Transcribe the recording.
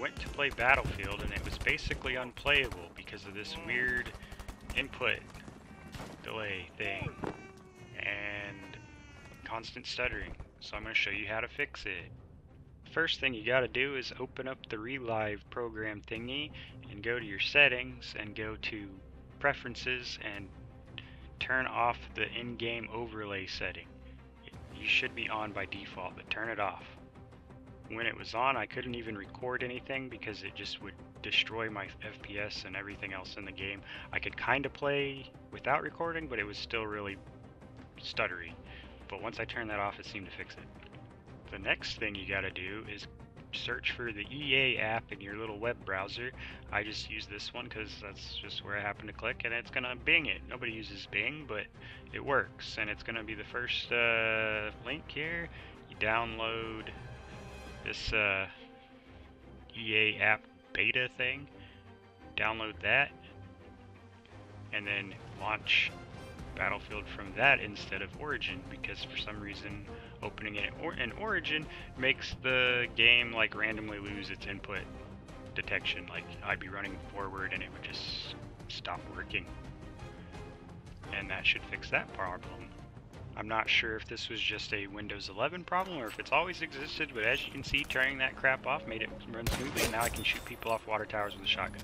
went to play Battlefield and it was basically unplayable because of this weird input delay thing and constant stuttering. So I'm going to show you how to fix it. First thing you got to do is open up the Relive program thingy and go to your settings and go to preferences and turn off the in-game overlay setting. You should be on by default, but turn it off. When it was on, I couldn't even record anything because it just would destroy my FPS and everything else in the game. I could kind of play without recording, but it was still really stuttery. But once I turned that off, it seemed to fix it. The next thing you gotta do is search for the EA app in your little web browser. I just use this one because that's just where I happen to click and it's gonna Bing it. Nobody uses Bing, but it works and it's gonna be the first uh, link here. You download this uh, EA app beta thing, download that, and then launch Battlefield from that instead of Origin because for some reason opening it in Origin makes the game like randomly lose its input detection. Like I'd be running forward and it would just stop working. And that should fix that problem. I'm not sure if this was just a Windows 11 problem or if it's always existed, but as you can see, turning that crap off made it run smoothly, and now I can shoot people off water towers with a shotgun.